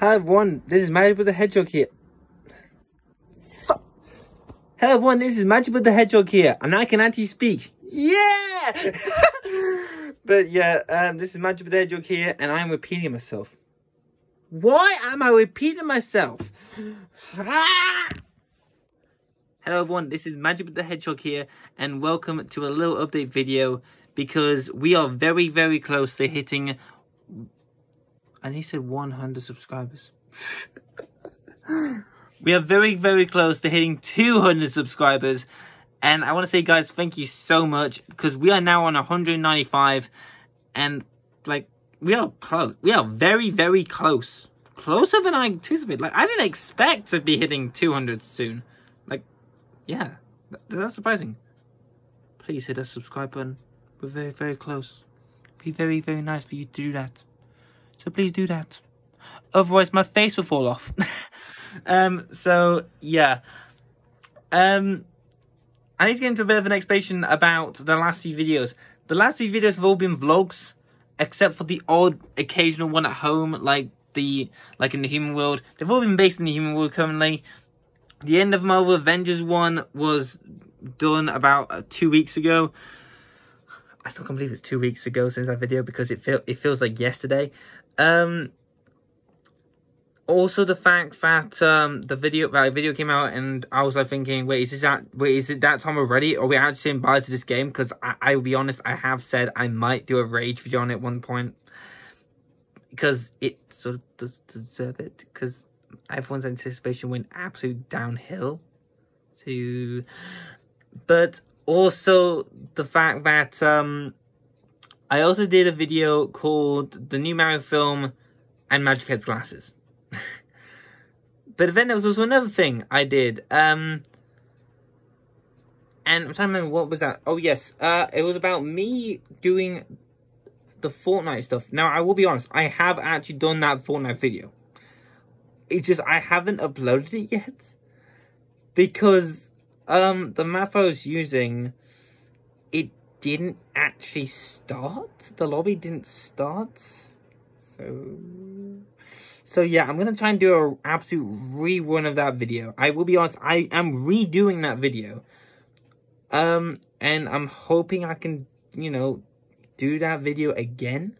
Hello everyone, this is Magic with the Hedgehog here. Hello everyone, this is Magic with the Hedgehog here, and I can actually speak. Yeah! but yeah, um, this is Magic with the Hedgehog here, and I'm repeating myself. Why am I repeating myself? Hello everyone, this is Magic with the Hedgehog here, and welcome to a little update video, because we are very, very close to hitting and he said 100 subscribers. we are very, very close to hitting 200 subscribers. And I want to say, guys, thank you so much because we are now on 195. And, like, we are close. We are very, very close. Closer than I anticipated. Like, I didn't expect to be hitting 200 soon. Like, yeah. That's surprising. Please hit that subscribe button. We're very, very close. Be very, very nice for you to do that. So please do that. Otherwise, my face will fall off. um, so, yeah. Um, I need to get into a bit of an explanation about the last few videos. The last few videos have all been vlogs, except for the odd occasional one at home, like the like in the human world. They've all been based in the human world currently. The end of Marvel Avengers one was done about uh, two weeks ago. I still can't believe it's two weeks ago since that video because it feel it feels like yesterday. Um, also the fact that um the video that video came out and I was like thinking, wait, is this that wait, is it that time already? Or are we actually saying bye to this game? Because I, I will be honest, I have said I might do a rage video on it at one point. Because it sort of does deserve it. Because everyone's anticipation went absolute downhill. To but also the fact that um I also did a video called The New Mario Film and Magic Head's Glasses. but then there was also another thing I did. Um, and I'm trying to remember what was that. Oh, yes. Uh, it was about me doing the Fortnite stuff. Now, I will be honest. I have actually done that Fortnite video. It's just I haven't uploaded it yet. Because um, the map I was using, didn't actually start. The lobby didn't start. So... So yeah, I'm going to try and do an absolute rerun of that video. I will be honest, I am redoing that video. Um, and I'm hoping I can, you know, do that video again.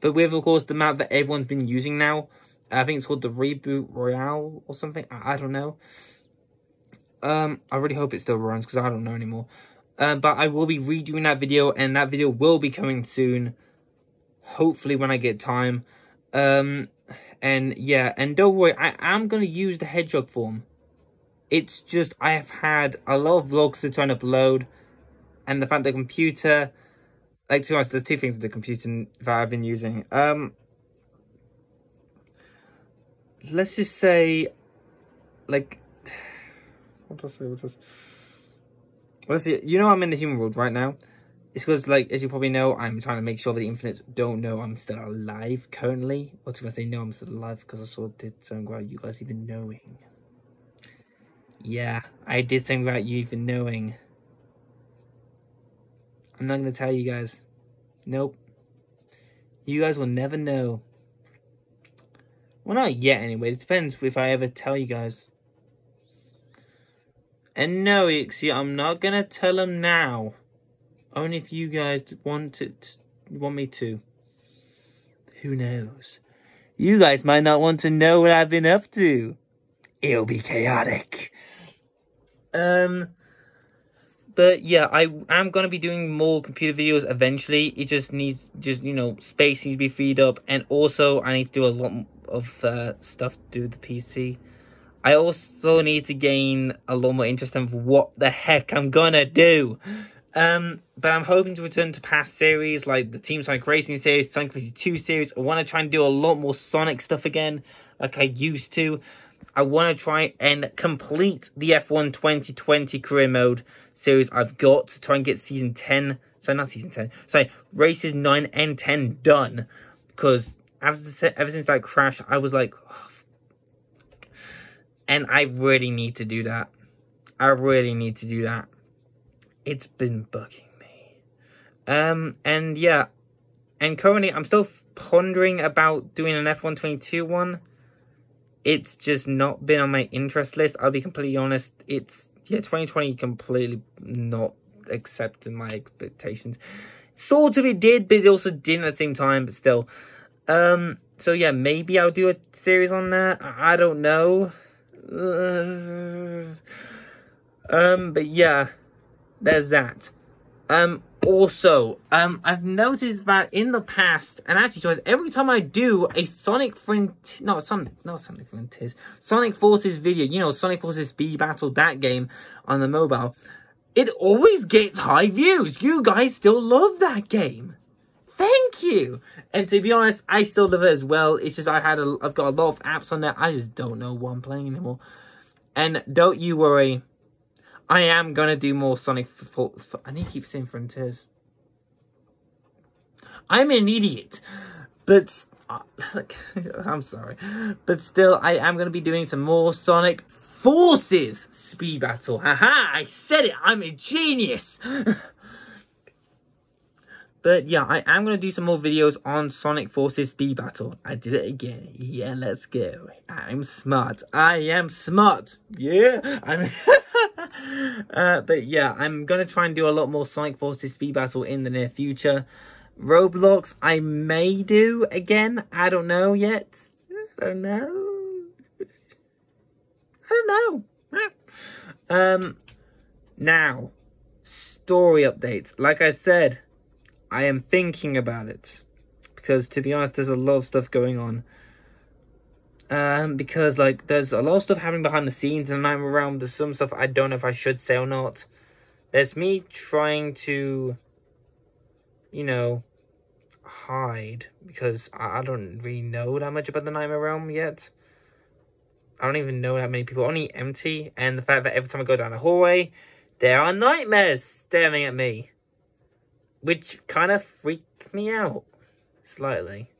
But with, of course, the map that everyone's been using now. I think it's called the Reboot Royale or something. I, I don't know. Um, I really hope it still runs because I don't know anymore. Uh, but I will be redoing that video, and that video will be coming soon. Hopefully when I get time. Um, and yeah, and don't worry, I am going to use the hedgehog form. It's just, I have had a lot of vlogs to try and upload. And the fact the computer... Like, to be honest, there's two things with the computer that I've been using. Um, let's just say, like... What do I say? What do I say? See. You know I'm in the human world right now. It's because, like, as you probably know, I'm trying to make sure that the Infinites don't know I'm still alive currently. Or to they know I'm still alive because I sort of did something about you guys even knowing. Yeah, I did something about you even knowing. I'm not going to tell you guys. Nope. You guys will never know. Well, not yet anyway. It depends if I ever tell you guys. And no, Ixie, I'm not gonna tell him now. Only if you guys want it, want me to. Who knows? You guys might not want to know what I've been up to. It'll be chaotic. Um, but yeah, I am gonna be doing more computer videos eventually. It just needs, just you know, space needs to be freed up, and also I need to do a lot of uh, stuff to do with the PC. I also need to gain a lot more interest in what the heck I'm gonna do. Um, but I'm hoping to return to past series like the Team Sonic Racing series, Sonic Racing 2 series. I want to try and do a lot more Sonic stuff again, like I used to. I want to try and complete the F1 2020 career mode series I've got to try and get season 10. Sorry, not season 10. Sorry, races 9 and 10 done. Because ever since that crash, I was like, and I really need to do that. I really need to do that. It's been bugging me. Um, and yeah. And currently, I'm still pondering about doing an F122 one. It's just not been on my interest list. I'll be completely honest. It's, yeah, 2020 completely not accepted my expectations. Sort of it did, but it also didn't at the same time, but still. Um, so yeah, maybe I'll do a series on that. I don't know. Um, but yeah, there's that. Um, also, um, I've noticed that in the past, and actually, guys, every time I do a Sonic Front, no, Sonic, no Sonic Frontiers, Sonic Forces video, you know, Sonic Forces Speed Battle, that game on the mobile, it always gets high views. You guys still love that game. Thank you. And to be honest, I still love it as well. It's just I had a, I've got a lot of apps on there. I just don't know what I'm playing anymore. And don't you worry, I am gonna do more Sonic. For, I need to keep saying Frontiers. I'm an idiot, but uh, I'm sorry, but still, I am gonna be doing some more Sonic Forces speed battle. Haha! I said it. I'm a genius. But yeah, I am going to do some more videos on Sonic Forces Speed Battle. I did it again. Yeah, let's go. I'm smart. I am smart. Yeah. I'm uh, but yeah, I'm going to try and do a lot more Sonic Forces Speed Battle in the near future. Roblox, I may do again. I don't know yet. I don't know. I don't know. Um, now, story updates. Like I said, I am thinking about it. Because to be honest, there's a lot of stuff going on. Um, because like there's a lot of stuff happening behind the scenes and I'm around there's some stuff I don't know if I should say or not. There's me trying to you know hide because I, I don't really know that much about the Nightmare Realm yet. I don't even know that many people, only empty, and the fact that every time I go down a hallway, there are nightmares staring at me which kind of freaked me out slightly.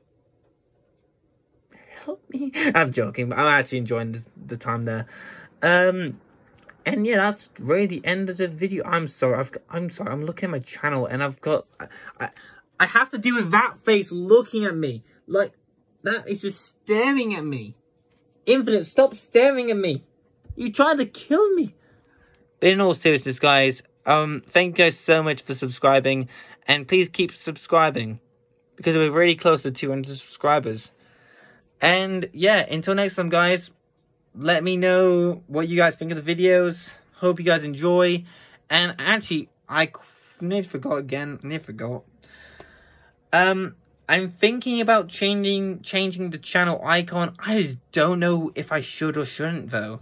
Help me. I'm joking, but I'm actually enjoying the, the time there. Um, and yeah, that's really the end of the video. I'm sorry. I've I'm sorry. I'm looking at my channel and I've got I, I, I have to deal with that face looking at me like that is just staring at me. Infinite, stop staring at me. You tried to kill me. But in all seriousness, guys, um, thank you guys so much for subscribing, and please keep subscribing because we're really close to 200 subscribers. And yeah, until next time, guys, let me know what you guys think of the videos. Hope you guys enjoy. And actually, I nearly forgot again. Nearly forgot. Um, I'm thinking about changing changing the channel icon. I just don't know if I should or shouldn't though.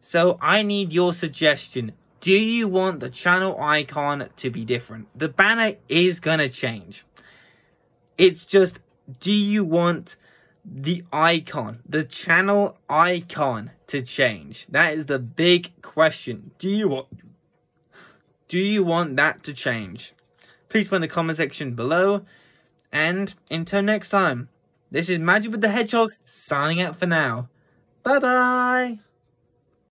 So I need your suggestion. Do you want the channel icon to be different? The banner is going to change. It's just, do you want the icon, the channel icon to change? That is the big question. Do you want, do you want that to change? Please put in the comment section below. And until next time, this is Magic with the Hedgehog signing out for now. Bye bye.